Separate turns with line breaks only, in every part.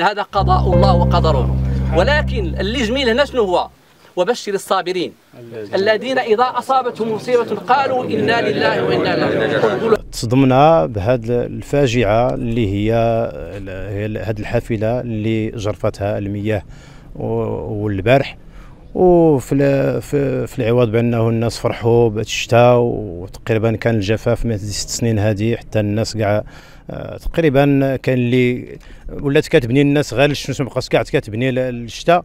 هذا قضاء الله وقدره. ولكن اللي جميل هنا شنو هو؟ وبشر الصابرين. الذين إذا أصابتهم مصيبة قالوا إنا لله وإنا إليه
تصدمنا بهذه الفاجعة اللي هي هذه الحافلة اللي جرفتها المياه والبارح. وفي في العوض بأنه الناس فرحوا بالشتاء وتقريبا كان الجفاف من ست سنين هذه حتى الناس كاع آه، تقريبا كان اللي ولات كتبني الناس غير الشمس ما بقاش كاع كتبني الشتاء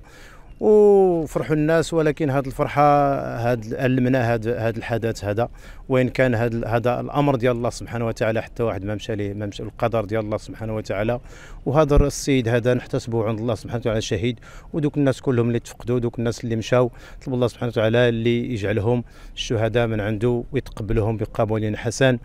وفرحوا الناس ولكن هذه الفرحة هاد ألمنا هذا هذا الحدث هذا. وين كان هذا هذا الأمر ديال الله سبحانه وتعالى حتى واحد ما مشى ليه ما مشى القدر ديال الله سبحانه وتعالى. وهذا السيد هذا نحتسبه عند الله سبحانه وتعالى شهيد. ودوك الناس كلهم اللي تفقدوا دوك الناس اللي مشاو طلب الله سبحانه وتعالى اللي يجعلهم الشهداء من عنده ويتقبلهم بقبول حسن.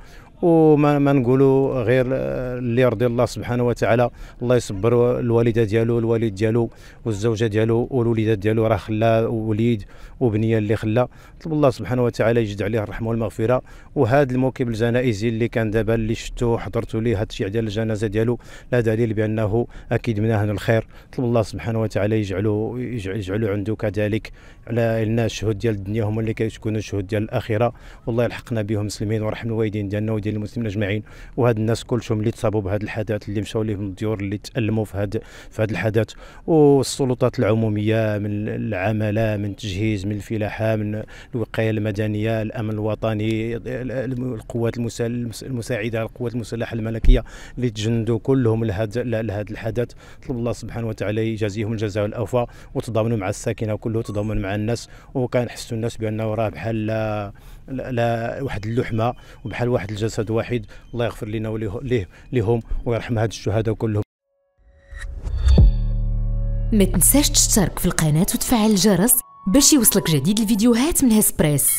وما ما نقولوا غير اللي يرضي الله سبحانه وتعالى. الله يصبر الوالدة ديالو الوالد ديالو والزوجة ديالو والوليدات ديالو راه خلا وليد وبنية اللي خلا طلب الله سبحانه وتعالى يجد عليه الرحمة والمغفرة. وهذا الموكب الجنائزي اللي كان دابا اللي شفتو حضرتوا ليه هذا الشيء ديال الجنازة ديالو لا دليل بأنه أكيد من أهل الخير. طلب الله سبحانه وتعالى يجعلوا يجعلوا عنده كذلك على الناس الشهود ديال الدنيا هما اللي كيكونوا الشهود ديال الآخرة. والله يلحقنا بهم مسلمين ورحم الوالدين ديالنا المسلمين أجمعين. وهاد الناس كلهم اللي تصابوا بهذا الحدث اللي مشاو لهم الديور اللي تألموا في هذا في هذا الحدث. والسلطات العمومية من العمالة من تجهيز من الفلاحة من الوقاية المدنية الأمن الوطني القوات المساعدة القوات المسلحة الملكية اللي تجندوا كلهم لهذا لهذا الحدث. طلب الله سبحانه وتعالى يجازيهم الجزاء الاوفى وتضامنوا مع الساكنة كله تضامن مع الناس. وكنحسوا الناس بأنه راه بحال لا, لا واحد اللحمة وبحال واحد الجسد واحد. الله يغفر لنا وليه لهم ويرحم هاد الشهداء كلهم.
ما تنساش تشترك في القناة وتفعل الجرس باش يوصلك جديد الفيديوهات من هسبريس.